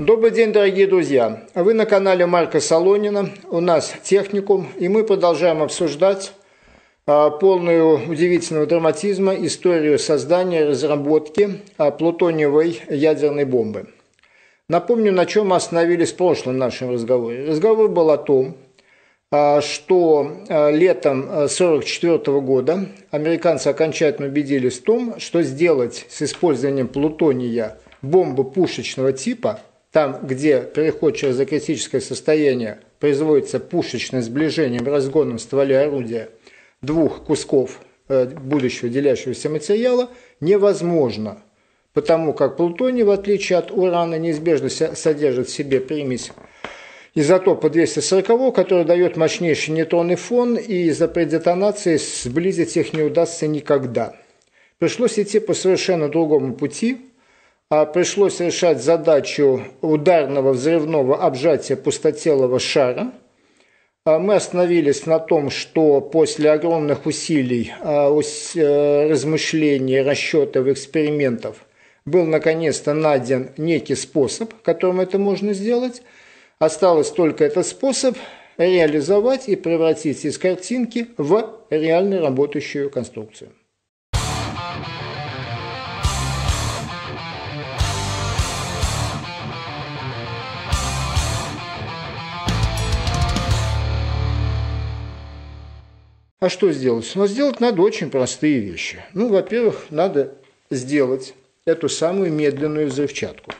Добрый день, дорогие друзья! Вы на канале Марка Солонина, у нас техникум, и мы продолжаем обсуждать а, полную удивительного драматизма историю создания и разработки а, плутониевой ядерной бомбы. Напомню, на чем мы остановились в прошлом нашем разговоре. Разговор был о том, а, что летом 1944 года американцы окончательно убедились в том, что сделать с использованием плутония бомбы пушечного типа, там, где переход через критическое состояние производится пушечным сближением разгоном в стволе орудия – двух кусков э, будущего делящегося материала невозможно, потому как плутоний, в отличие от урана, неизбежно содержит в себе примесь изотопа 240, который дает мощнейший нейтронный фон, и из-за предетонации сблизить их не удастся никогда. Пришлось идти по совершенно другому пути, пришлось решать задачу ударного взрывного обжатия пустотелого шара – а мы остановились на том, что после огромных усилий, а, э, размышлений, расчетов, экспериментов был наконец-то найден некий способ, которым это можно сделать. Осталось только этот способ реализовать и превратить из картинки в реально работающую конструкцию. А что сделать? Но сделать надо очень простые вещи. Ну, во-первых, надо сделать эту самую медленную взрывчатку.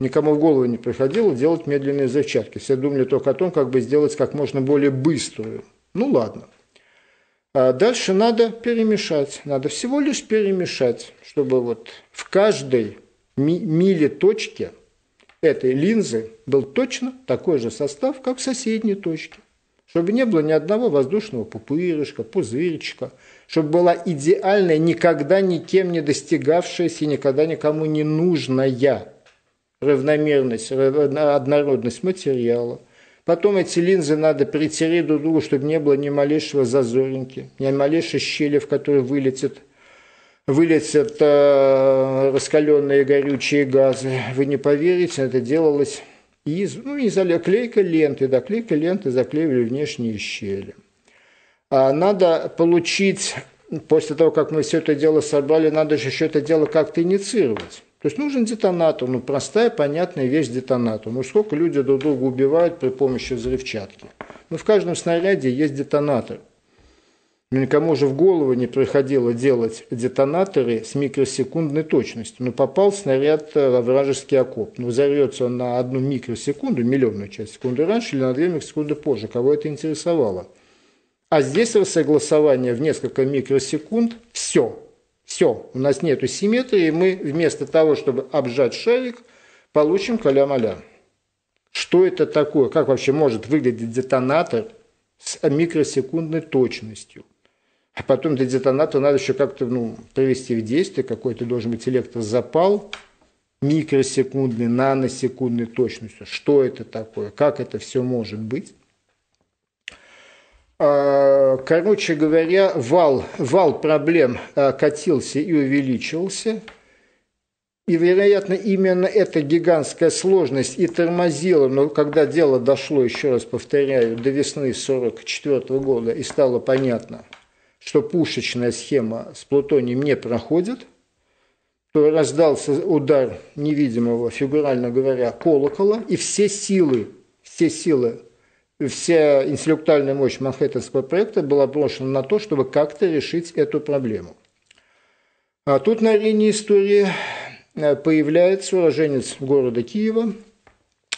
Никому в голову не приходило делать медленные взрывчатки. Все думали только о том, как бы сделать как можно более быструю. Ну, ладно. А дальше надо перемешать. Надо всего лишь перемешать, чтобы вот в каждой ми миле точке этой линзы был точно такой же состав, как в соседней точке чтобы не было ни одного воздушного пупырышка, пузырчика, чтобы была идеальная, никогда никем не достигавшаяся и никогда никому не нужная равномерность, однородность материала. Потом эти линзы надо притереть друг к другу, чтобы не было ни малейшего зазоринки, ни малейшей щели, в которую вылетит вылетят э, раскаленные горючие газы. Вы не поверите, это делалось из, ну, из клейка ленты, да, клейка ленты заклеивали внешние щели. А надо получить, после того, как мы все это дело собрали, надо же еще это дело как-то инициировать. То есть нужен детонатор, ну простая, понятная вещь детонатор. Ну сколько люди друг друга убивают при помощи взрывчатки. Ну в каждом снаряде есть детонатор. Никому же в голову не приходило делать детонаторы с микросекундной точностью. Ну, попал снаряд во вражеский окоп. Ну, взорвется он на одну микросекунду, миллионную часть секунды раньше или на две микросекунды позже. Кого это интересовало? А здесь согласование в несколько микросекунд. Все. Все. У нас нет симметрии. Мы вместо того, чтобы обжать шарик, получим каля-маля. Что это такое? Как вообще может выглядеть детонатор с микросекундной точностью? А потом для детонатора надо еще как-то ну, привести в действие, какой-то должен быть электрозапал микросекундной, наносекундной точностью. Что это такое? Как это все может быть? А, короче говоря, вал, вал проблем а, катился и увеличивался. И, вероятно, именно эта гигантская сложность и тормозила, но когда дело дошло, еще раз повторяю, до весны 1944 года и стало понятно – что пушечная схема с плутонием не проходит, то раздался удар невидимого, фигурально говоря, колокола, и все силы, все силы, вся интеллектуальная мощь Манхэттенского проекта была брошена на то, чтобы как-то решить эту проблему. А тут на арене истории э, появляется уроженец города Киева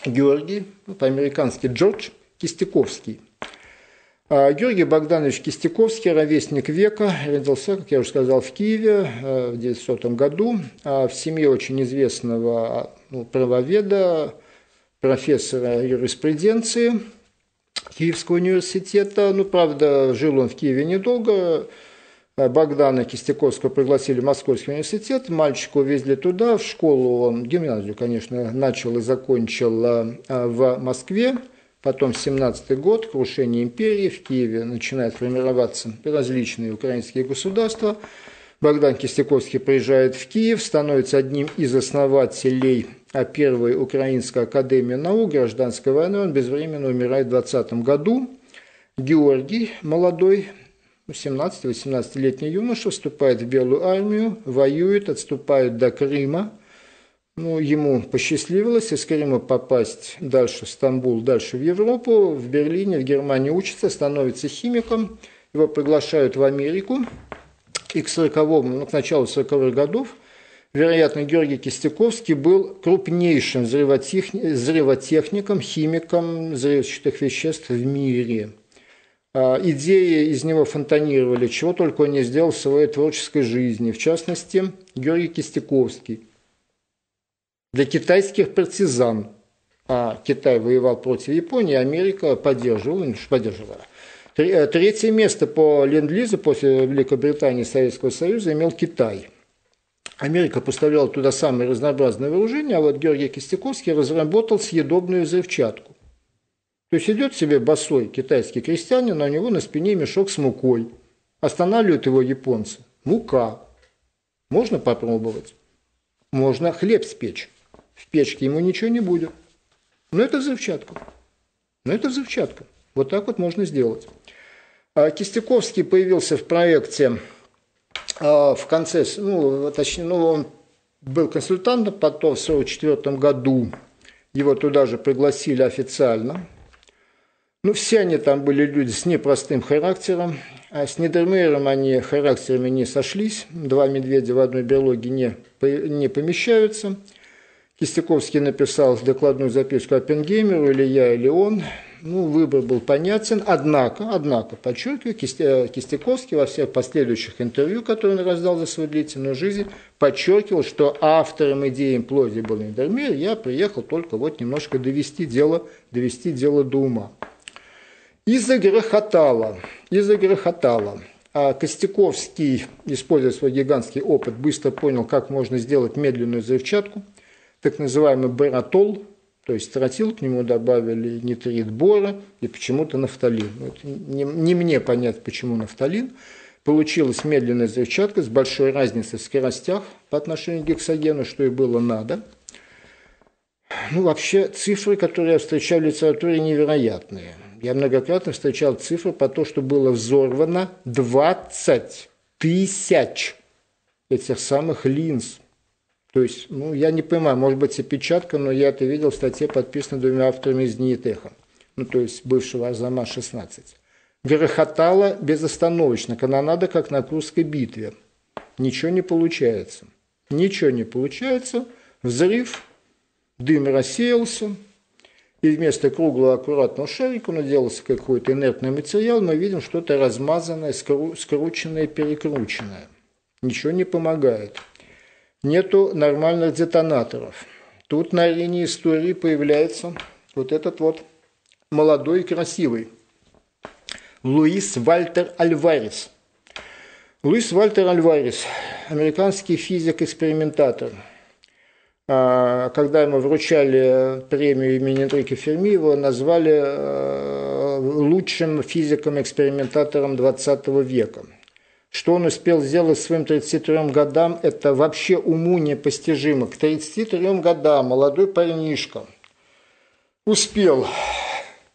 Георгий, по-американски Джордж Кистяковский – Георгий Богданович Кистяковский, ровесник века, родился, как я уже сказал, в Киеве э, в 900 году, а, в семье очень известного ну, правоведа, профессора юриспруденции Киевского университета. Ну, правда, жил он в Киеве недолго. Богдана Кистяковского пригласили в Московский университет, мальчика увезли туда, в школу он, гимназию, конечно, начал и закончил э, в Москве. Потом 17 год, крушение империи, в Киеве начинают формироваться различные украинские государства. Богдан Кистяковский приезжает в Киев, становится одним из основателей а первой Украинской академии наук, гражданской войны, он безвременно умирает в 20 году. Георгий, молодой, 17-18-летний юноша, вступает в Белую армию, воюет, отступает до Крыма. Ну, ему посчастливилось из попасть дальше в Стамбул, дальше в Европу. В Берлине, в Германии учится, становится химиком. Его приглашают в Америку. И к 40 ну, к началу 40-х годов вероятно, Георгий Кистяковский был крупнейшим взрывотехником, химиком взрывчатых веществ в мире. А, идеи из него фонтанировали, чего только он не сделал в своей творческой жизни. В частности, Георгий Кистяковский. Для китайских партизан, а Китай воевал против Японии, Америка поддерживала, ну, поддерживала. Э, третье место по ленд-лизу после Великобритании и Советского Союза имел Китай. Америка поставляла туда самые разнообразные вооружения, а вот Георгий Кистяковский разработал съедобную взрывчатку. То есть идет себе босой китайский крестьянин, а у него на спине мешок с мукой. Останавливают его японцы. Мука. Можно попробовать. Можно хлеб спечь. В печке ему ничего не будет. Но это взрывчатка. Но это взрывчатка. Вот так вот можно сделать. А Кистяковский появился в проекте а, в конце, ну, точнее, ну, он был консультантом, потом в 1944 году его туда же пригласили официально – ну, все они там были люди с непростым характером, а с Нидермейером они характерами не сошлись. Два медведя в одной берлоге не, не помещаются. Кистяковский написал докладную записку Оппенгеймеру, или я, или он. Ну, выбор был понятен, однако, однако, подчеркиваю, Кистяковский во всех последующих интервью, которые он раздал за свою длительную жизнь, подчеркивал, что автором идеи имплозии был Нидермейер, я приехал только вот немножко довести дело, довести дело до ума. И загрохотало, и загрохотало. А Костяковский, используя свой гигантский опыт, быстро понял, как можно сделать медленную взрывчатку, так называемый баратол, то есть тротил, к нему добавили нитрит бора и почему-то нафталин. Вот не, не мне понять, почему нафталин. Получилась медленная взрывчатка с большой разницей в скоростях по отношению к гексогену, что и было надо. Ну, вообще, цифры, которые я встречал в литературе, невероятные – я многократно встречал цифры по то, что было взорвано 20 тысяч этих самых линз. То есть, ну, я не понимаю, может быть, опечатка, но я это видел в статье, подписанной двумя авторами из НИИТЭХа, ну, то есть бывшего Азама-16. Грохотало безостановочно, канонада, как на Курской битве. Ничего не получается. Ничего не получается. Взрыв, дым рассеялся, и вместо круглого аккуратного шарика наделался какой-то инертный материал, мы видим что-то размазанное, скрученное, перекрученное. Ничего не помогает. Нету нормальных детонаторов. Тут на арене истории появляется вот этот вот молодой и красивый Луис Вальтер Альварес. Луис Вальтер Альварес, американский физик-экспериментатор – а, когда ему вручали премию имени Энрике Ферми, его назвали э, лучшим физиком-экспериментатором 20 века. Что он успел сделать своим 33 годам, это вообще уму непостижимо. К 33 годам молодой парнишка успел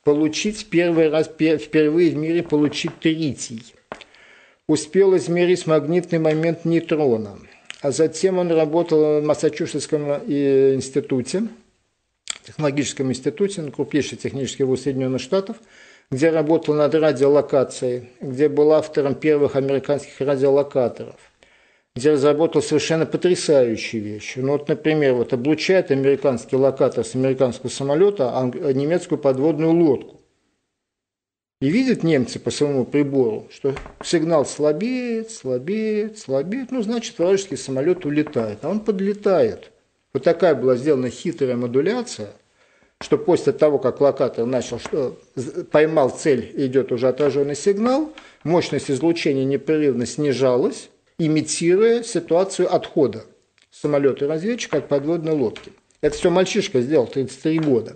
получить первый раз, впервые в мире получить тритий. Успел измерить магнитный момент нейтрона – а затем он работал в Массачусетском э, институте, технологическом институте, ну, крупнейший технический вуз Соединенных Штатов, где работал над радиолокацией, где был автором первых американских радиолокаторов, где разработал совершенно потрясающие вещи. Ну вот, например, вот облучает американский локатор с американского самолета немецкую подводную лодку. И видят немцы по своему прибору, что сигнал слабеет, слабеет, слабеет, ну, значит, вражеский самолет улетает, а он подлетает. Вот такая была сделана хитрая модуляция, что после того, как локатор начал, что поймал цель, идет уже отраженный сигнал, мощность излучения непрерывно снижалась, имитируя ситуацию отхода самолета разведчика от подводной лодки. Это все мальчишка сделал 33 года.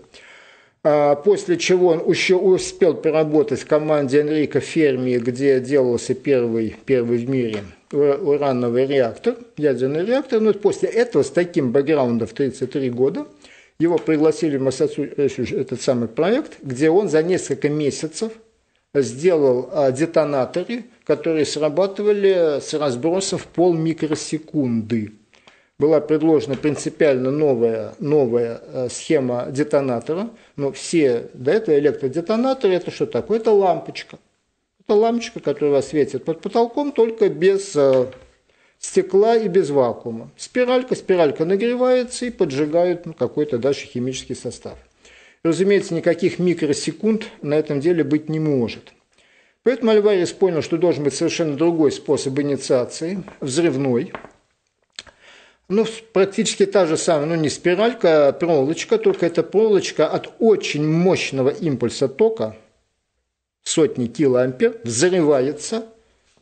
а после чего он еще успел поработать в команде Энрико Ферми, где делался первый, первый в мире урановый реактор, ядерный реактор. Но после этого с таким бэкграундом в 33 года его пригласили в Массачусетс, этот самый проект, где он за несколько месяцев сделал а, детонаторы, которые срабатывали с разбросом в пол микросекунды была предложена принципиально новая, новая э, схема детонатора. Но все до этого электродетонаторы это что такое? Это лампочка. Это лампочка, которая светит под потолком, только без э, стекла и без вакуума. Спиралька, спиралька нагревается и поджигает ну, какой-то дальше химический состав. Разумеется, никаких микросекунд на этом деле быть не может. Поэтому Альварес понял, что должен быть совершенно другой способ инициации, взрывной – ну, практически та же самая, ну не спиралька, а проволочка, только эта проволочка от очень мощного импульса тока, сотни килоампер, взрывается,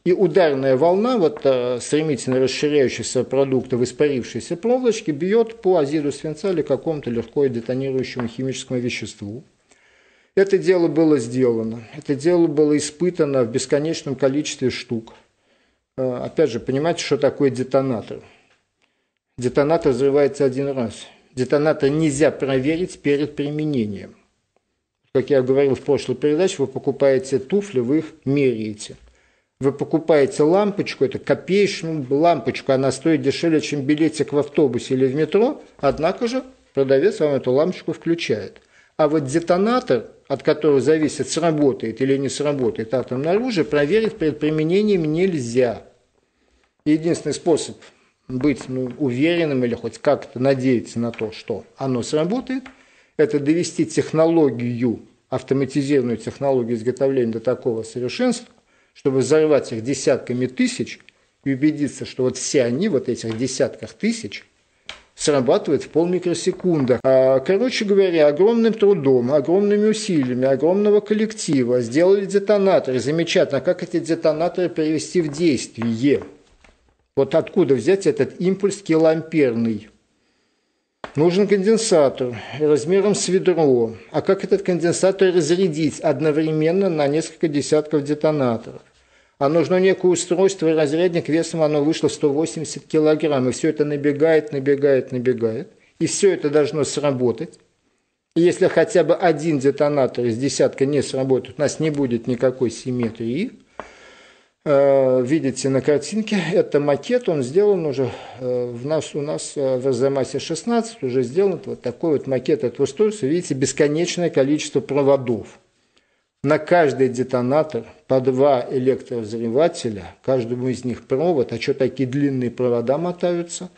и ударная волна вот э, стремительно расширяющегося продукта в испарившейся проволочке бьет по азиду свинца или какому-то легко детонирующему химическому веществу. Это дело было сделано, это дело было испытано в бесконечном количестве штук. Э, опять же, понимаете, что такое детонатор – Детонатор взрывается один раз. Детонатор нельзя проверить перед применением. Как я говорил в прошлой передаче, вы покупаете туфли, вы их меряете. Вы покупаете лампочку, это копеечную лампочку, она стоит дешевле, чем билетик в автобусе или в метро, однако же продавец вам эту лампочку включает. А вот детонатор, от которого зависит, сработает или не сработает атомное оружие, проверить перед применением нельзя. Единственный способ быть ну, уверенным или хоть как-то надеяться на то, что оно сработает, это довести технологию, автоматизированную технологию изготовления до такого совершенства, чтобы взорвать их десятками тысяч и убедиться, что вот все они, вот этих десятках тысяч, срабатывают в полмикросекунды. А, короче говоря, огромным трудом, огромными усилиями, огромного коллектива сделали детонаторы. Замечательно, как эти детонаторы привести в действие – вот откуда взять этот импульс килоамперный? Нужен конденсатор размером с ведро. А как этот конденсатор разрядить одновременно на несколько десятков детонаторов? А нужно некое устройство, разрядник весом оно вышло 180 килограмм. И все это набегает, набегает, набегает. И все это должно сработать. И если хотя бы один детонатор из десятка не сработает, у нас не будет никакой симметрии – видите на картинке, это макет, он сделан уже э, в нас, у нас э, в РЗМАСе 16 уже сделан вот такой вот макет этого устройства. Видите, бесконечное количество проводов. На каждый детонатор по два электровзрывателя, каждому из них провод. А что такие длинные провода мотаются?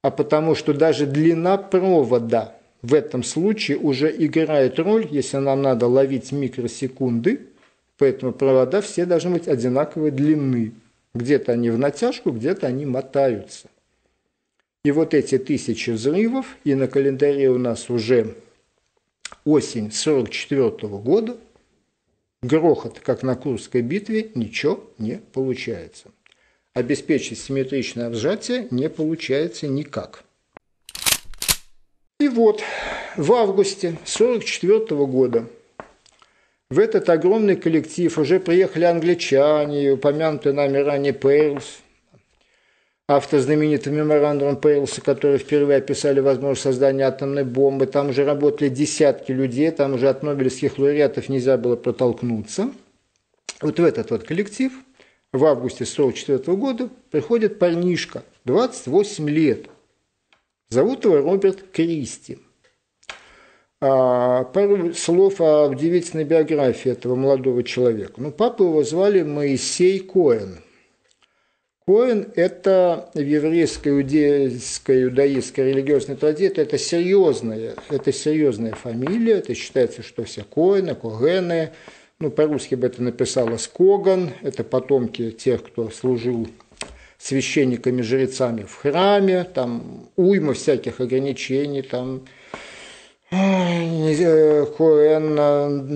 А потому что даже длина провода в этом случае уже играет роль, если нам надо ловить микросекунды – Поэтому провода все должны быть одинаковой длины. Где-то они в натяжку, где-то они мотаются. И вот эти тысячи взрывов, и на календаре у нас уже осень 44 года, грохот, как на Курской битве, ничего не получается. Обеспечить симметричное сжатие не получается никак. И вот в августе 44 года в этот огромный коллектив уже приехали англичане, упомянутые нами ранее Пейлс, автор знаменитого меморандума Пейлса, который впервые описали возможность создания атомной бомбы. Там уже работали десятки людей, там уже от нобелевских лауреатов нельзя было протолкнуться. Вот в этот вот коллектив в августе 1944 года приходит парнишка, 28 лет. Зовут его Роберт Кристи. А, пару слов о удивительной биографии этого молодого человека. Ну, папу его звали Моисей Коэн. Коэн – это в еврейской, иудейской, иудаистской религиозной традиции, это серьезная, это серьезная фамилия, это считается, что все Коэны, Когены, ну, по-русски бы это написалось Коган, это потомки тех, кто служил священниками, жрецами в храме, там уйма всяких ограничений, там Коэн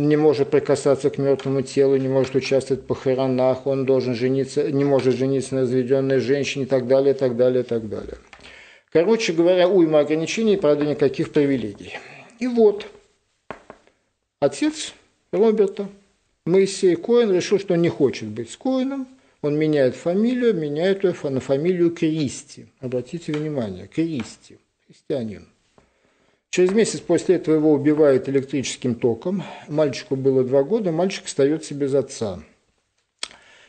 не может прикасаться к мертвому телу, не может участвовать в похоронах, он должен жениться, не может жениться на разведенной женщине и так далее, и так далее, и так далее. Короче говоря, уйма ограничений, правда, никаких привилегий. И вот, отец Роберта, Моисей Коэн, решил, что он не хочет быть с Коэном, он меняет фамилию, меняет ее на фамилию Кристи. Обратите внимание, Кристи, христианин. Через месяц после этого его убивают электрическим током. Мальчику было два года, мальчик остается без отца.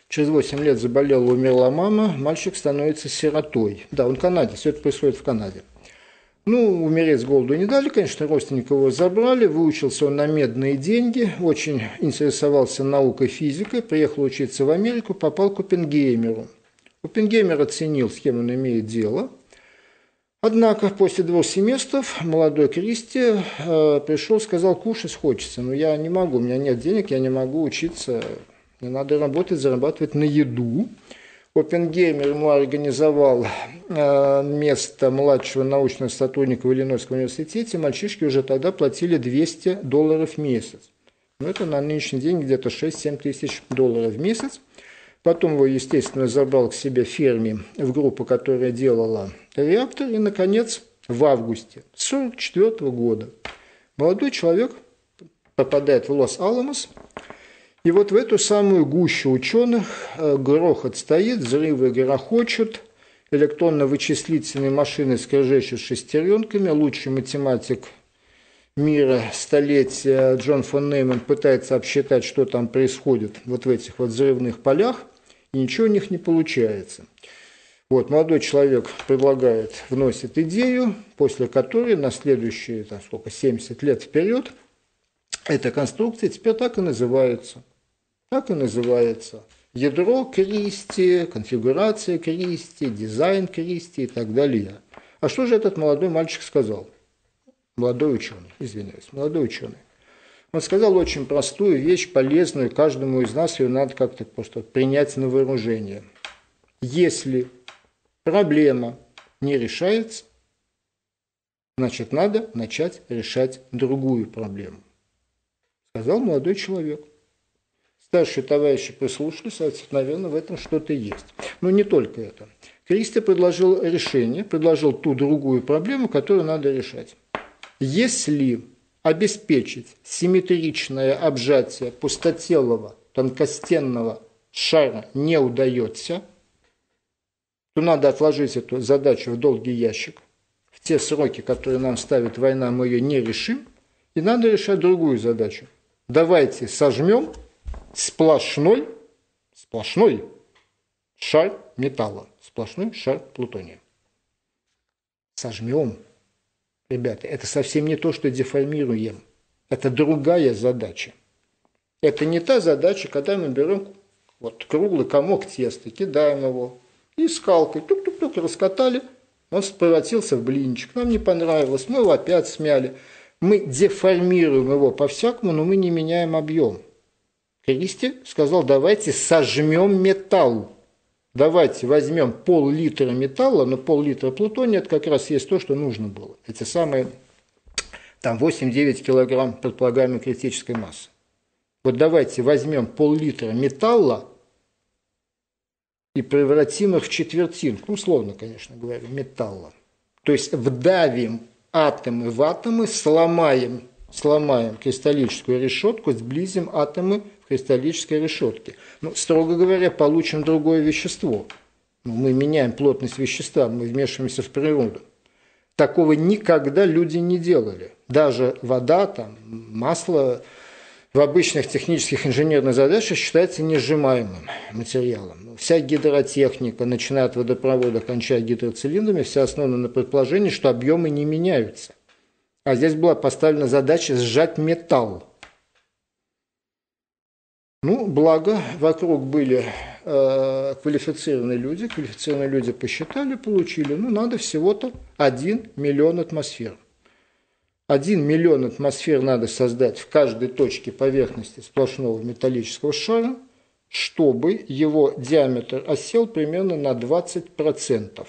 Через 8 лет заболела, умерла мама, мальчик становится сиротой. Да, он канадец, все это происходит в Канаде. Ну, умереть с голоду не дали, конечно, родственники его забрали, выучился он на медные деньги, очень интересовался наукой, физикой, приехал учиться в Америку, попал к Оппенгеймеру. Оппенгеймер оценил, с кем он имеет дело. Однако после двух семестров молодой Кристи э, пришел, сказал, кушать хочется, но я не могу, у меня нет денег, я не могу учиться, мне надо работать, зарабатывать на еду. Оппенгеймер ему организовал э, место младшего научного сотрудника в Иллинойском университете. Мальчишки уже тогда платили 200 долларов в месяц. Ну, это на нынешний день где-то 6-7 тысяч долларов в месяц. Потом его, естественно, забрал к себе в ферме в группу, которая делала реактор. И, наконец, в августе 1944 года молодой человек попадает в Лос-Аламос – и вот в эту самую гущу ученых э, грохот стоит, взрывы грохочут, электронно-вычислительные машины скрежещут шестеренками, лучший математик мира столетия Джон фон Нейман пытается обсчитать, что там происходит вот в этих вот взрывных полях, и ничего у них не получается. Вот, молодой человек предлагает, вносит идею, после которой на следующие, там, сколько, 70 лет вперед, эта конструкция теперь так и называется – так и называется. Ядро Кристи, конфигурация Кристи, дизайн Кристи и так далее. А что же этот молодой мальчик сказал? Молодой ученый, извиняюсь, молодой ученый. Он сказал очень простую вещь, полезную каждому из нас, ее надо как-то просто принять на вооружение. Если проблема не решается, значит, надо начать решать другую проблему. Сказал молодой человек. Старшие товарищи прислушались, а наверное, в этом что-то есть. Но не только это. Кристи предложил решение, предложил ту другую проблему, которую надо решать. Если обеспечить симметричное обжатие пустотелого тонкостенного шара не удается, то надо отложить эту задачу в долгий ящик. В те сроки, которые нам ставит война, мы ее не решим, и надо решать другую задачу. Давайте сожмем сплошной, сплошной шар металла, сплошной шар плутония. Сожмем. Ребята, это совсем не то, что деформируем. Это другая задача. Это не та задача, когда мы берем вот круглый комок теста, кидаем его и скалкой тук-тук-тук раскатали, он превратился в блинчик. Нам не понравилось, мы его опять смяли. Мы деформируем его по-всякому, но мы не меняем объем. Кристи сказал, давайте сожмем металл. Давайте возьмем пол-литра металла, но пол-литра плутония, это как раз есть то, что нужно было. Эти самые там 8-9 килограмм предполагаемой критической массы. Вот давайте возьмем пол-литра металла и превратим их в четвертинку, условно, конечно говоря, металла. То есть вдавим атомы в атомы, сломаем, сломаем кристаллическую решетку, сблизим атомы кристаллической решетки. Ну, строго говоря, получим другое вещество. Ну, мы меняем плотность вещества, мы вмешиваемся в природу. Такого никогда люди не делали. Даже вода, там, масло в обычных технических инженерных задачах считается несжимаемым материалом. Вся гидротехника, начиная от водопровода, кончая гидроцилиндрами, вся основана на предположении, что объемы не меняются. А здесь была поставлена задача сжать металл. Ну, благо, вокруг были э, квалифицированные люди, квалифицированные люди посчитали, получили, ну, надо всего-то 1 миллион атмосфер. 1 миллион атмосфер надо создать в каждой точке поверхности сплошного металлического шара, чтобы его диаметр осел примерно на 20%.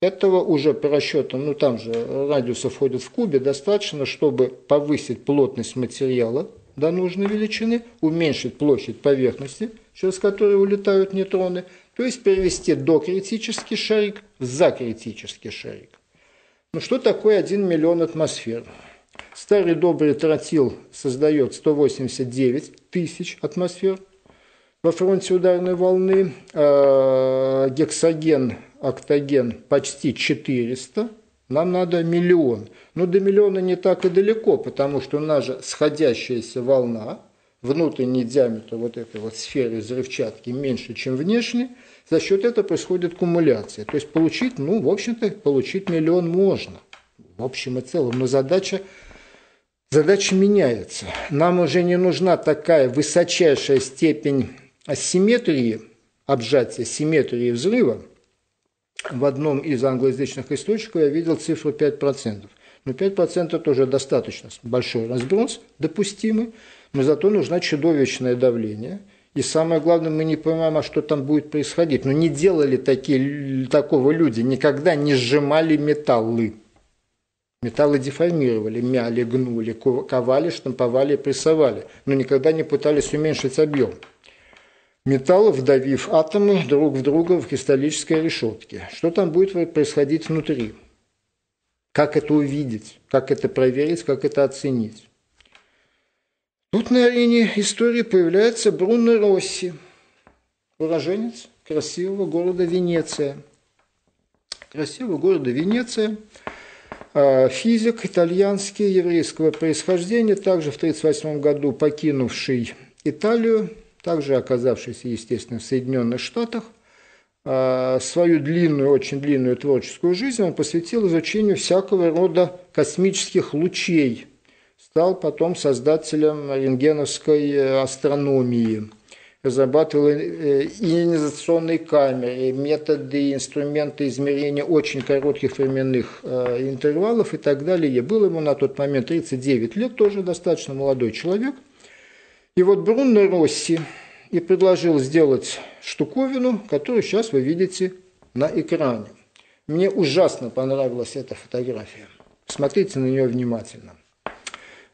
Этого уже по расчетам, ну там же радиусы входят в кубе, достаточно, чтобы повысить плотность материала до нужной величины, уменьшить площадь поверхности, через которую улетают нейтроны, то есть перевести докритический шарик в закритический шарик. Ну что такое 1 миллион атмосфер? Старый добрый тротил создает 189 тысяч атмосфер во фронте ударной волны, а гексоген, октоген почти 400, нам надо миллион. Но до миллиона не так и далеко, потому что у нас же сходящаяся волна, внутренний диаметр вот этой вот сферы взрывчатки меньше, чем внешний, за счет этого происходит кумуляция. То есть получить, ну, в общем-то, получить миллион можно, в общем и целом, но задача Задача меняется. Нам уже не нужна такая высочайшая степень асимметрии, обжатия, симметрии взрыва. В одном из англоязычных источников я видел цифру 5%. Но 5% тоже достаточно большой разброс, допустимый, но зато нужно чудовищное давление. И самое главное, мы не понимаем, а что там будет происходить. Но не делали такие, такого люди, никогда не сжимали металлы. Металлы деформировали, мяли, гнули, ковали, штамповали, прессовали, но никогда не пытались уменьшить объем. Металлов, вдавив атомы друг в друга в кристаллической решетке. Что там будет происходить внутри? Как это увидеть? Как это проверить? Как это оценить? Тут на арене истории появляется Бруно Росси, уроженец красивого города Венеция. Красивого города Венеция – а, физик итальянский, еврейского происхождения, также в 1938 году покинувший Италию, также оказавшийся, естественно, в Соединенных Штатах, свою длинную, очень длинную творческую жизнь он посвятил изучению всякого рода космических лучей. Стал потом создателем рентгеновской астрономии – разрабатывал э, ионизационные камеры, методы, инструменты измерения очень коротких временных э, интервалов и так далее. Было ему на тот момент 39 лет, тоже достаточно молодой человек. И вот Брунно Росси и предложил сделать штуковину, которую сейчас вы видите на экране. Мне ужасно понравилась эта фотография. Смотрите на нее внимательно.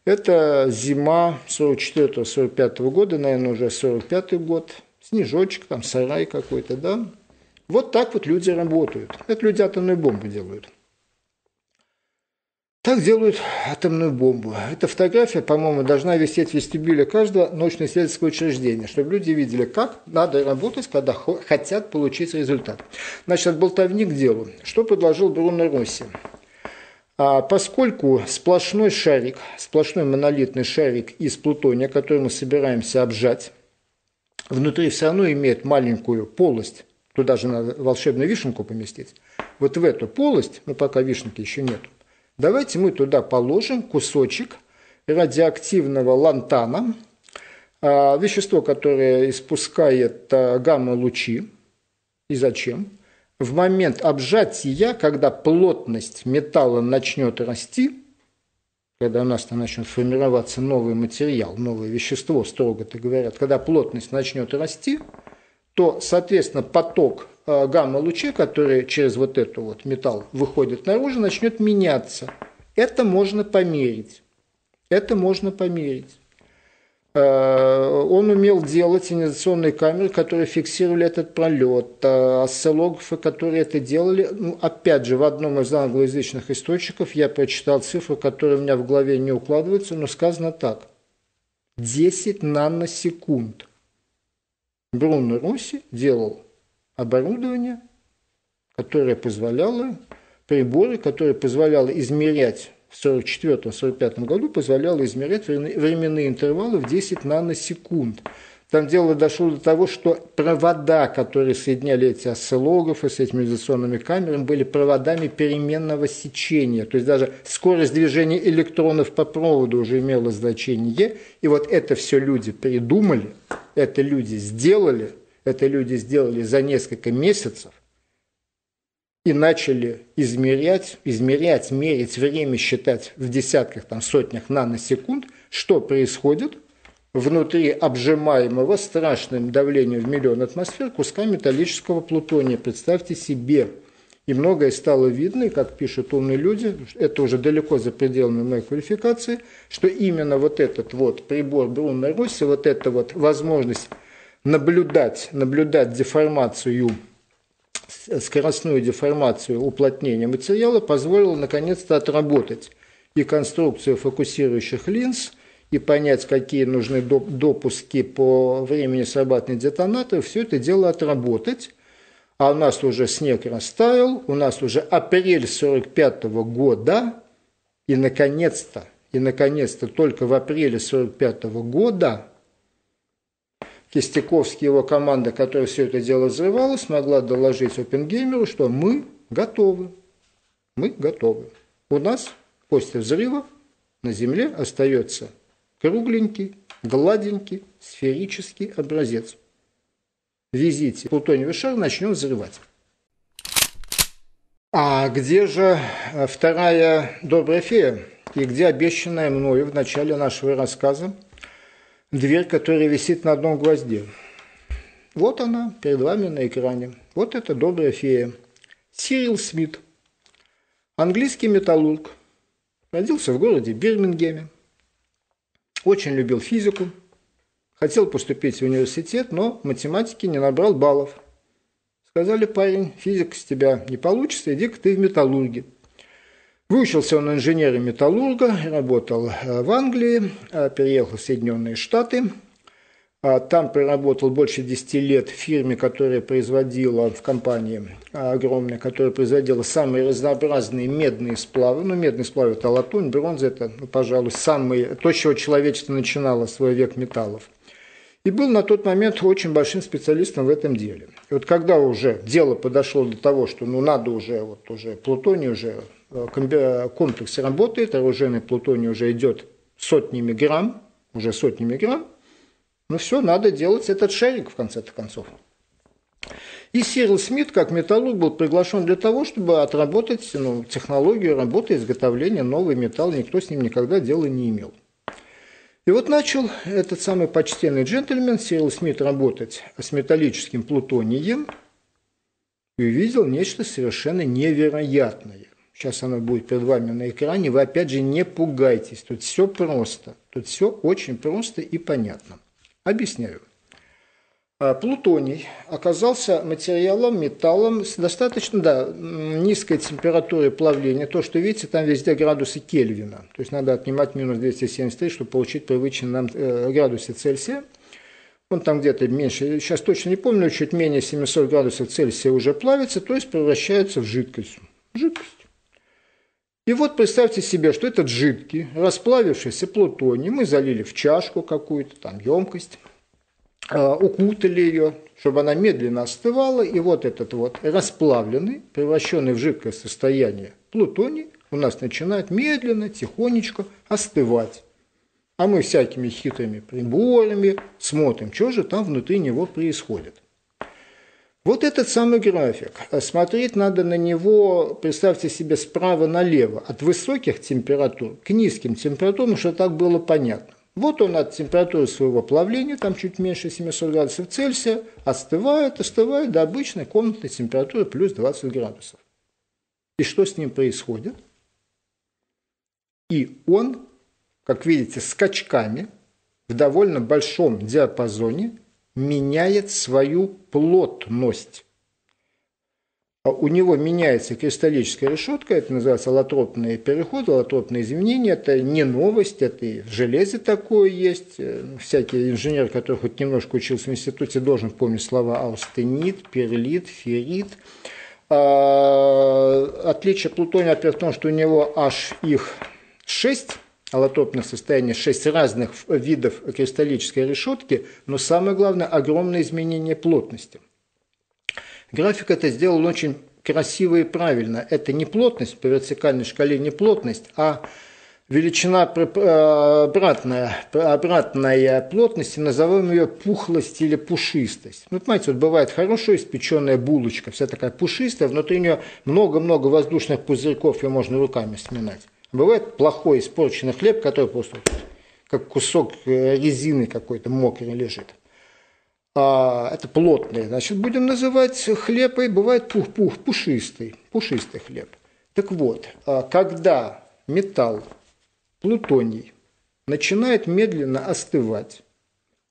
Это зима 44-45 года, наверное, уже 45 год. Снежочек, там сарай какой-то, да. Вот так вот люди работают. Это люди атомную бомбу делают. Так делают атомную бомбу. Эта фотография, по-моему, должна висеть в вестибюле каждого научно-исследовательского учреждения, чтобы люди видели, как надо работать, когда хотят получить результат. Значит, от болтовни к делу. Что предложил Бруно Росси? А поскольку сплошной шарик, сплошной монолитный шарик из плутония, который мы собираемся обжать, внутри все равно имеет маленькую полость, туда же надо волшебную вишенку поместить, вот в эту полость, ну пока вишенки еще нет, давайте мы туда положим кусочек радиоактивного лантана, а, вещество, которое испускает а, гамма-лучи. И зачем? в момент обжатия, когда плотность металла начнет расти, когда у нас там начнет формироваться новый материал, новое вещество, строго-то говорят, когда плотность начнет расти, то, соответственно, поток э, гамма-лучей, который через вот этот вот металл выходит наружу, начнет меняться. Это можно померить. Это можно померить. Э, он умел делать инерционные камеры, которые фиксировали этот пролет, э, осциллографы, которые это делали. Ну, опять же, в одном из англоязычных источников я прочитал цифру, которая у меня в голове не укладывается, но сказано так. 10 наносекунд. Бруно Руси делал оборудование, которое позволяло, приборы, которые позволяло измерять в 1944-1945 году позволяло измерять временные интервалы в 10 наносекунд. Там дело дошло до того, что провода, которые соединяли эти осциллографы с этими изоляционными камерами, были проводами переменного сечения. То есть даже скорость движения электронов по проводу уже имела значение. И вот это все люди придумали, это люди сделали, это люди сделали за несколько месяцев и начали измерять, измерять, мерить время, считать в десятках, там, сотнях наносекунд, что происходит внутри обжимаемого страшным давлением в миллион атмосфер куска металлического плутония. Представьте себе. И многое стало видно, и как пишут умные люди, это уже далеко за пределами моей квалификации, что именно вот этот вот прибор Бруно Росси, вот эта вот возможность наблюдать, наблюдать деформацию скоростную деформацию уплотнения материала позволило наконец-то отработать и конструкцию фокусирующих линз, и понять, какие нужны допуски по времени срабатывания детонаторов, все это дело отработать. А у нас уже снег растаял, у нас уже апрель 45 -го года, и наконец-то, и наконец-то только в апреле 45 -го года Кистяковский и его команда, которая все это дело взрывала, смогла доложить Оппенгеймеру, что мы готовы. Мы готовы. У нас после взрыва на Земле остается кругленький, гладенький, сферический образец. Везите плутониевый шар, начнем взрывать. А где же вторая добрая фея? И где обещанная мною в начале нашего рассказа дверь, которая висит на одном гвозде? Вот она перед вами на экране. Вот это добрая фея. Сирил Смит. Английский металлург. Родился в городе Бирмингеме. Очень любил физику. Хотел поступить в университет, но математики не набрал баллов. Сказали, парень, физик с тебя не получится, иди-ка ты в металлурги. Выучился он инженера-металлурга, работал э, в Англии, э, переехал в Соединенные Штаты – а, там проработал больше 10 лет в фирме, которая производила, в компании огромной, которая производила самые разнообразные медные сплавы. Ну, медные сплавы – это латунь, бронза – это, ну, пожалуй, самые, то, с чего человечество начинало свой век металлов. И был на тот момент очень большим специалистом в этом деле. И вот когда уже дело подошло до того, что ну, надо уже, вот уже плутоний уже, э, комплекс работает, оружейный плутоний уже идет сотнями грамм, уже сотнями грамм, ну все, надо делать этот шарик в конце-то концов. И Сирил Смит, как металлург, был приглашен для того, чтобы отработать ну, технологию работы изготовления нового металла. Никто с ним никогда дела не имел. И вот начал этот самый почтенный джентльмен Сирил Смит работать с металлическим плутонием и увидел нечто совершенно невероятное. Сейчас оно будет перед вами на экране. Вы опять же не пугайтесь. Тут все просто. Тут все очень просто и понятно. Объясняю. А, плутоний оказался материалом, металлом с достаточно да, низкой температурой плавления. То, что видите, там везде градусы Кельвина. То есть надо отнимать минус 273, чтобы получить привычные нам э, градусы Цельсия. Он там где-то меньше, сейчас точно не помню, чуть менее 700 градусов Цельсия уже плавится, то есть превращается в жидкость. Жидкость. И вот представьте себе, что этот жидкий, расплавившийся плутоний мы залили в чашку какую-то, там емкость, а, укутали ее, чтобы она медленно остывала, и вот этот вот расплавленный, превращенный в жидкое состояние плутоний у нас начинает медленно, тихонечко остывать. А мы всякими хитрыми приборами смотрим, что же там внутри него происходит. Вот этот самый график. Смотреть надо на него, представьте себе, справа налево, от высоких температур к низким температурам, чтобы так было понятно. Вот он от температуры своего плавления, там чуть меньше 700 градусов Цельсия, остывает, остывает до обычной комнатной температуры плюс 20 градусов. И что с ним происходит? И он, как видите, скачками в довольно большом диапазоне меняет свою плотность. А у него меняется кристаллическая решетка, это называется аллотропный переход, аллотропное изменение. Это не новость, это и в железе такое есть. Э, всякий инженер, который хоть немножко учился в институте, должен помнить слова аустенит, перлит, феррит. А, отличие плутония опять в том, что у него аж их 6 аллотропных состояний, 6 разных видов кристаллической решетки, но самое главное – огромное изменение плотности. График это сделал очень красиво и правильно. Это не плотность по вертикальной шкале, не плотность, а величина э, обратная, обратная плотности, назовем ее пухлость или пушистость. Ну, понимаете, вот бывает хорошая испеченная булочка, вся такая пушистая, внутри нее много-много воздушных пузырьков, ее можно руками сминать. Бывает плохой испорченный хлеб, который просто как кусок э, резины какой-то мокрый лежит. А, это плотный, значит, будем называть хлеб, и бывает пух-пух, пушистый, пушистый хлеб. Так вот, а, когда металл, плутоний, начинает медленно остывать,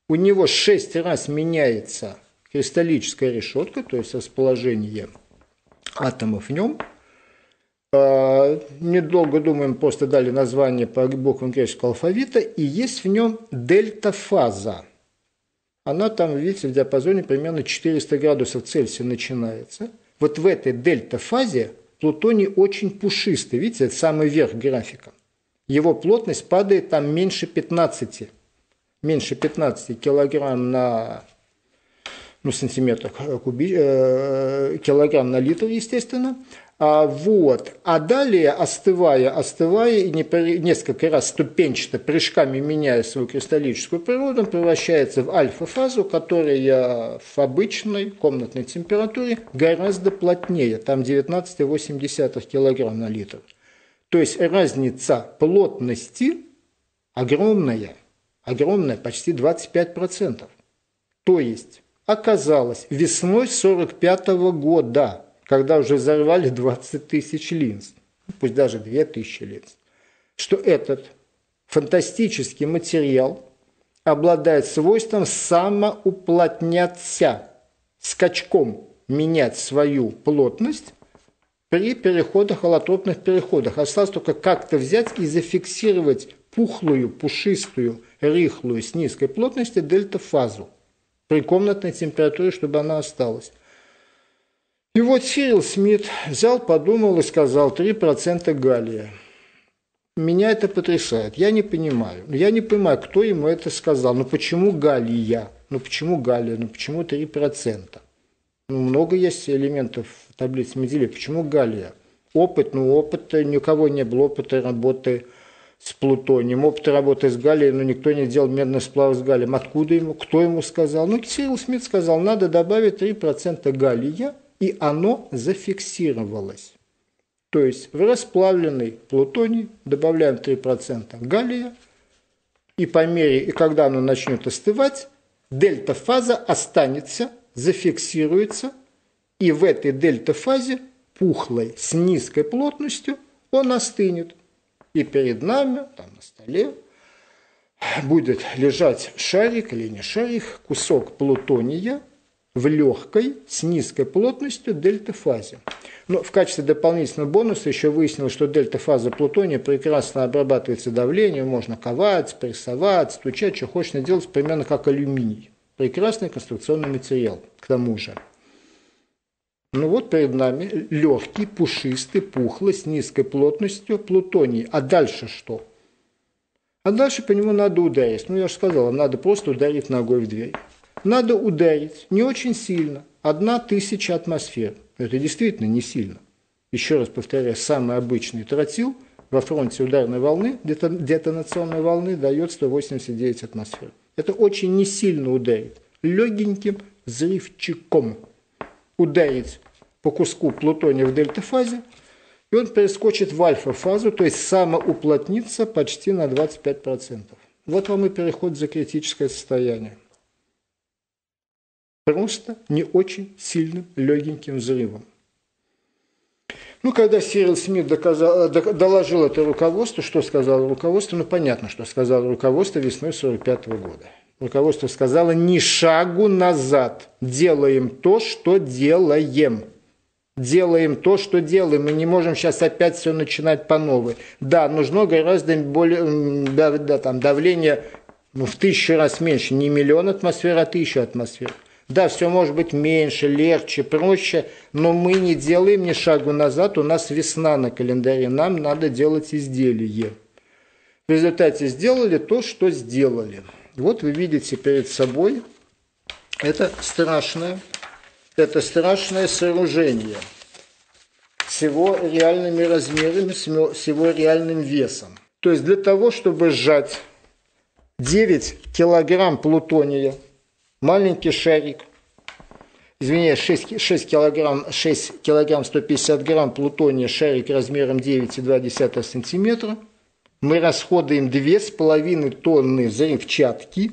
у него шесть раз меняется кристаллическая решетка, то есть расположение атомов в нем – недолго думаем, просто дали название по буквам греческого алфавита, и есть в нем дельта-фаза. Она там, видите, в диапазоне примерно 400 градусов Цельсия начинается. Вот в этой дельта-фазе плутоний очень пушистый. Видите, это самый верх графика. Его плотность падает там меньше 15. Меньше 15 килограмм на ну, сантиметров куби, э, килограмм на литр, естественно. А, вот. а далее, остывая, остывая и не, несколько раз ступенчато прыжками меняя свою кристаллическую природу, он превращается в альфа-фазу, которая в обычной комнатной температуре гораздо плотнее, там 19,8 кг на литр. То есть разница плотности огромная, огромная, почти 25%. То есть оказалось весной 45 года – когда уже взорвали 20 тысяч линз, пусть даже 2 тысячи линз, что этот фантастический материал обладает свойством самоуплотняться, скачком менять свою плотность при переходах, аллотропных переходах. Осталось только как-то взять и зафиксировать пухлую, пушистую, рыхлую с низкой плотностью дельта-фазу при комнатной температуре, чтобы она осталась. И вот Сирил Смит взял, подумал и сказал 3% галлия. Меня это потрясает. Я не понимаю. Я не понимаю, кто ему это сказал. Ну почему галлия? Ну почему галлия? Ну почему 3%? Ну, много есть элементов в таблице Менделеева. Почему галлия? Опыт, ну опыта, ни у кого не было опыта работы с плутонием, опыта работы с галлием, но никто не делал медный сплав с галлием. Откуда ему? Кто ему сказал? Ну, Сирил Смит сказал, надо добавить 3% галлия – и оно зафиксировалось. То есть в расплавленный плутоний добавляем 3% галлия, и по мере, и когда оно начнет остывать, дельта-фаза останется, зафиксируется, и в этой дельта-фазе, пухлой, с низкой плотностью, он остынет. И перед нами, там на столе, будет лежать шарик или не шарик, кусок плутония, в легкой с низкой плотностью дельта-фазе. Но в качестве дополнительного бонуса еще выяснилось, что дельта-фаза плутония прекрасно обрабатывается давлением, можно ковать, прессовать, стучать, что хочешь делать, примерно как алюминий. Прекрасный конструкционный материал, к тому же. Ну вот перед нами легкий, пушистый, пухлый, с низкой плотностью плутоний. А дальше что? А дальше по нему надо ударить. Ну, я же сказал, надо просто ударить ногой в дверь надо ударить не очень сильно, одна тысяча атмосфер. Это действительно не сильно. Еще раз повторяю, самый обычный тротил во фронте ударной волны, детонационной волны, дает 189 атмосфер. Это очень не сильно ударить. Легеньким взрывчиком ударить по куску плутония в дельта-фазе, и он перескочит в альфа-фазу, то есть самоуплотнится почти на 25%. Вот вам и переход за критическое состояние просто не очень сильным легеньким взрывом. Ну, когда Сирил Смит доказал, доложил это руководству, что сказало руководство? Ну, понятно, что сказало руководство весной 45 года. Руководство сказало, ни шагу назад, делаем то, что делаем. Делаем то, что делаем. Мы не можем сейчас опять все начинать по новой. Да, нужно гораздо более, да, да, там, давление ну, в тысячу раз меньше. Не миллион атмосфер, а тысячу атмосфер. Да, все может быть меньше, легче, проще, но мы не делаем ни шагу назад, у нас весна на календаре, нам надо делать изделие. В результате сделали то, что сделали. Вот вы видите перед собой это страшное, это страшное сооружение с его реальными размерами, с его реальным весом. То есть для того, чтобы сжать 9 килограмм плутония – маленький шарик, извиняюсь, 6, 6 килограмм, 6 килограмм 150 грамм плутония, шарик размером 9,2 сантиметра. Мы расходуем 2,5 тонны взрывчатки.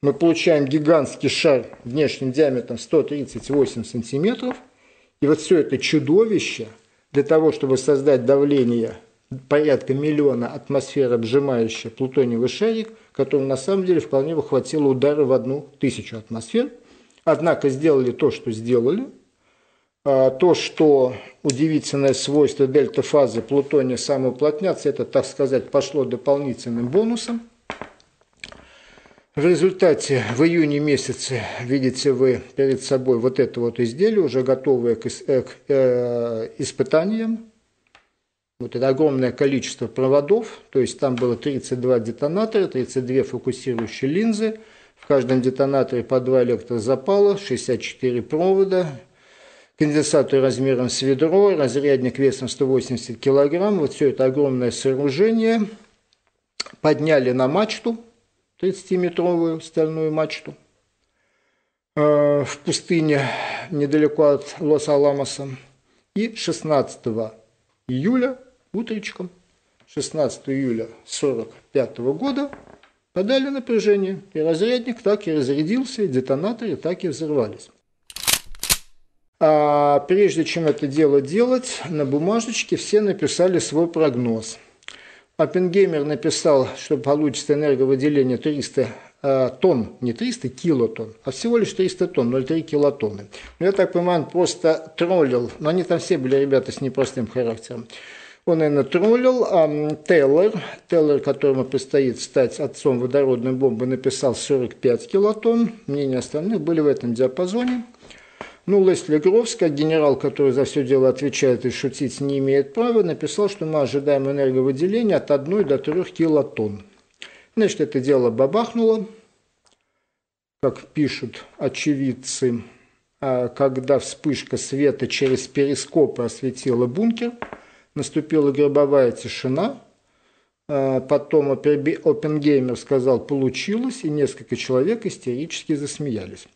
Мы получаем гигантский шар внешним диаметром 138 сантиметров. И вот все это чудовище для того, чтобы создать давление порядка миллиона атмосфер, обжимающее плутониевый шарик, которому на самом деле вполне бы хватило удара в одну тысячу атмосфер. Однако сделали то, что сделали. А, то, что удивительное свойство дельта-фазы плутония самоуплотняться, это, так сказать, пошло дополнительным бонусом. В результате в июне месяце видите вы перед собой вот это вот изделие, уже готовое к, э, э, испытаниям. Вот это огромное количество проводов, то есть там было 32 детонатора, 32 фокусирующие линзы, в каждом детонаторе по 2 электрозапала, 64 провода, конденсатор размером с ведро, разрядник весом 180 килограмм. Вот все это огромное сооружение подняли на мачту, 30-метровую стальную мачту э, в пустыне недалеко от Лос-Аламоса. И 16 июля утречком, 16 июля 1945 года, подали напряжение. И разрядник так и разрядился, и детонаторы так и взорвались. А прежде чем это дело делать, на бумажечке все написали свой прогноз – Оппенгеймер написал, что получится энерговыделение 300 э, тонн, не 300 килотонн, а всего лишь 300 тонн, 0,3 килотонны. Ну, я так понимаю, он просто троллил, но они там все были ребята с непростым характером. Он, наверное, троллил, а Тейлор, Тейлор, которому предстоит стать отцом водородной бомбы, написал 45 килотонн. Мнения остальных были в этом диапазоне. Ну, Лесли Грофс, генерал, который за все дело отвечает и шутить не имеет права, написал, что мы ожидаем энерговыделения от 1 до 3 килотонн. Значит, это дело бабахнуло, как пишут очевидцы, а когда вспышка света через перископ осветила бункер, наступила гробовая тишина, а Потом Опенгеймер сказал «получилось», и несколько человек истерически засмеялись.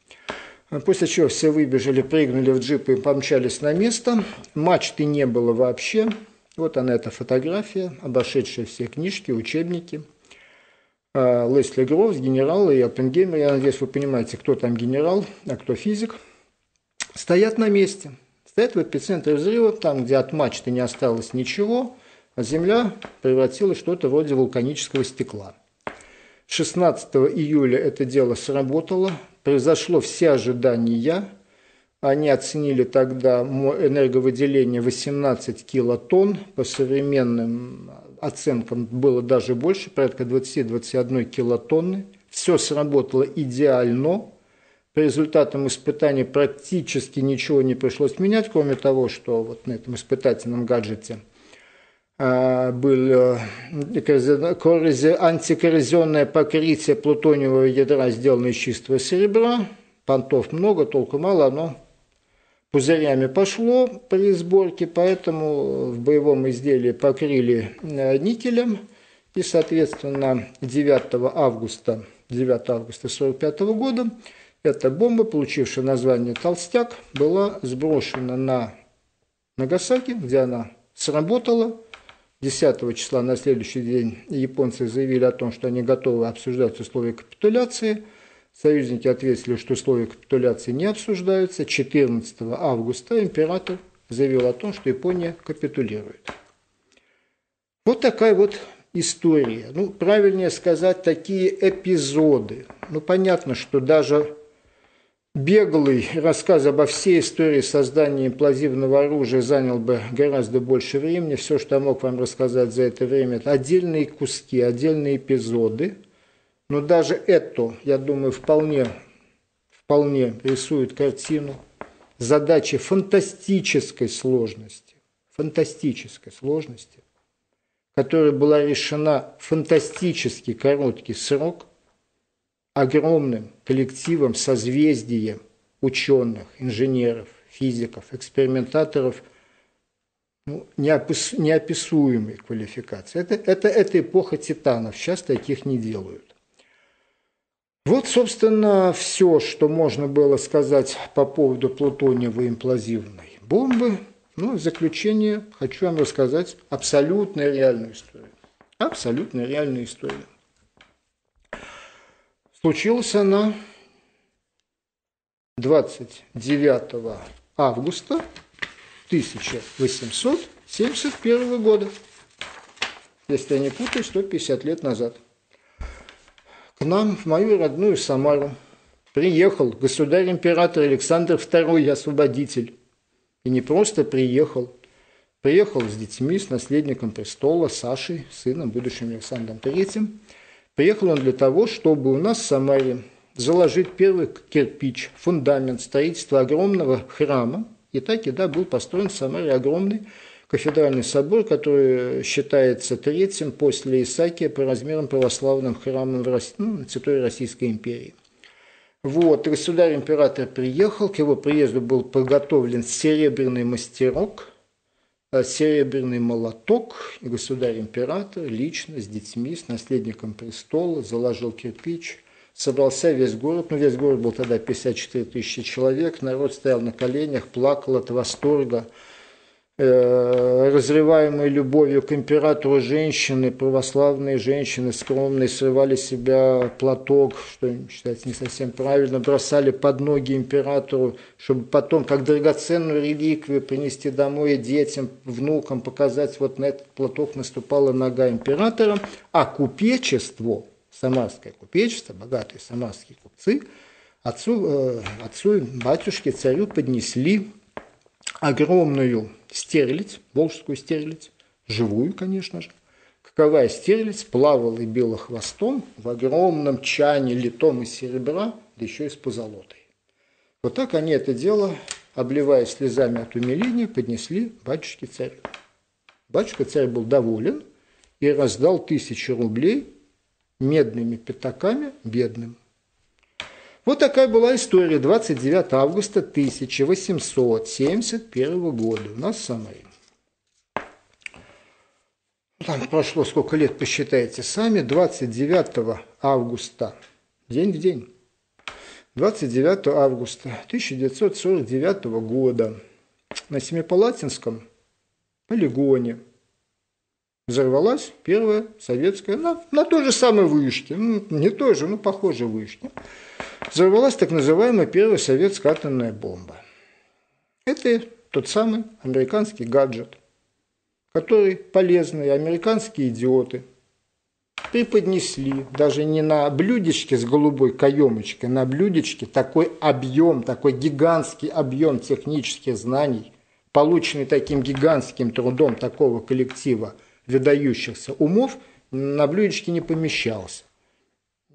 После чего все выбежали, прыгнули в джип и помчались на место. Мачты не было вообще. Вот она, эта фотография, обошедшая все книжки, учебники. А, Лесли Гроувс, генерал и Оппенгеймер. Я надеюсь, вы понимаете, кто там генерал, а кто физик. Стоят на месте. Стоят в эпицентре взрыва, там, где от мачты не осталось ничего, а земля превратилась что-то вроде вулканического стекла. 16 июля это дело сработало, Произошло все ожидания. Они оценили тогда энерговыделение 18 килотонн. По современным оценкам было даже больше, порядка 20-21 килотонны. Все сработало идеально. По результатам испытаний практически ничего не пришлось менять, кроме того, что вот на этом испытательном гаджете – а, было антикоррозионное покрытие плутониевого ядра, сделано из чистого серебра. Понтов много, толку мало, оно пузырями пошло при сборке, поэтому в боевом изделии покрыли э, никелем. И, соответственно, 9 августа 9 августа 1945 года эта бомба, получившая название «Толстяк», была сброшена на Нагасаки, где она сработала – 10 числа на следующий день японцы заявили о том, что они готовы обсуждать условия капитуляции. Союзники ответили, что условия капитуляции не обсуждаются. 14 августа император заявил о том, что Япония капитулирует. Вот такая вот история. Ну, правильнее сказать, такие эпизоды. Ну, понятно, что даже Беглый рассказ обо всей истории создания имплазивного оружия занял бы гораздо больше времени. Все, что я мог вам рассказать за это время, это отдельные куски, отдельные эпизоды. Но даже это, я думаю, вполне, вполне рисует картину задачи фантастической сложности, фантастической сложности, которая была решена в фантастически короткий срок – огромным коллективом, созвездием ученых, инженеров, физиков, экспериментаторов ну, неопис, неописуемой квалификации. Это, это, это эпоха титанов, сейчас таких не делают. Вот, собственно, все, что можно было сказать по поводу плутониевой имплазивной бомбы. Ну, в заключение хочу вам рассказать абсолютно реальную историю. Абсолютно реальную историю. Случилась она 29 августа 1871 года. Если я не путаюсь, 150 лет назад. К нам, в мою родную Самару, приехал государь-император Александр II, освободитель. И не просто приехал, приехал с детьми, с наследником престола, Сашей, сыном, будущим Александром III. Приехал он для того, чтобы у нас в Самаре заложить первый кирпич, фундамент строительства огромного храма. И так и да, был построен в Самаре огромный кафедральный собор, который считается третьим после Исаакия по размерам православным храмом в России, ну, на территории Российской империи. Вот, государь-император приехал, к его приезду был подготовлен серебряный мастерок, серебряный молоток, государь-император лично с детьми, с наследником престола заложил кирпич, собрался весь город, ну весь город был тогда 54 тысячи человек, народ стоял на коленях, плакал от восторга, Э, разрываемой любовью к императору женщины, православные женщины, скромные, срывали себя платок, что считается не совсем правильно, бросали под ноги императору, чтобы потом, как драгоценную реликвию, принести домой детям, внукам, показать, вот на этот платок наступала нога императора, а купечество, самарское купечество, богатые самарские купцы, отцу, э, отцу батюшке, царю поднесли огромную стерлядь, волжскую стерлядь, живую, конечно же. Каковая стерлядь плавала и била хвостом в огромном чане литом из серебра, да еще и с позолотой. Вот так они это дело, обливаясь слезами от умиления, поднесли батюшке царю. Батюшка царь был доволен и раздал тысячу рублей медными пятаками бедным. Вот такая была история. 29 августа 1871 года. У нас Самаре. Там прошло сколько лет, посчитайте сами, 29 августа, день в день. 29 августа 1949 года. На Семипалатинском полигоне взорвалась первая советская, на, на той же самой вышке, ну, не той же, но похожей вышке, взорвалась так называемая первая советская атомная бомба. Это тот самый американский гаджет, который полезные американские идиоты преподнесли даже не на блюдечке с голубой каемочкой, на блюдечке такой объем, такой гигантский объем технических знаний, полученный таким гигантским трудом такого коллектива выдающихся умов, на блюдечке не помещался.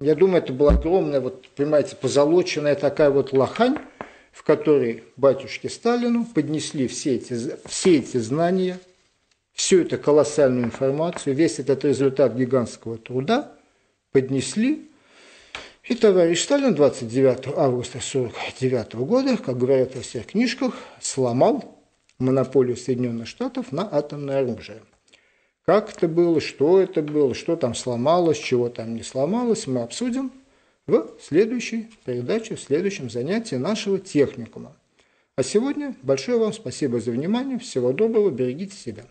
Я думаю, это была огромная, вот, понимаете, позолоченная такая вот лохань, в которой батюшке Сталину поднесли все эти, все эти знания, всю эту колоссальную информацию, весь этот результат гигантского труда поднесли. И товарищ Сталин 29 августа 1949 года, как говорят во всех книжках, сломал монополию Соединенных Штатов на атомное оружие. Как это было, что это было, что там сломалось, чего там не сломалось, мы обсудим в следующей передаче, в следующем занятии нашего техникума. А сегодня большое вам спасибо за внимание, всего доброго, берегите себя.